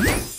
Bye.